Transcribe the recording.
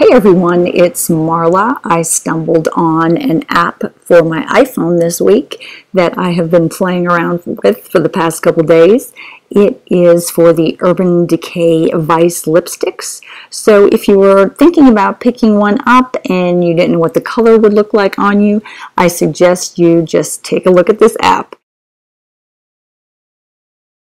Hey everyone, it's Marla. I stumbled on an app for my iPhone this week that I have been playing around with for the past couple days. It is for the Urban Decay Vice lipsticks. So if you were thinking about picking one up and you didn't know what the color would look like on you, I suggest you just take a look at this app.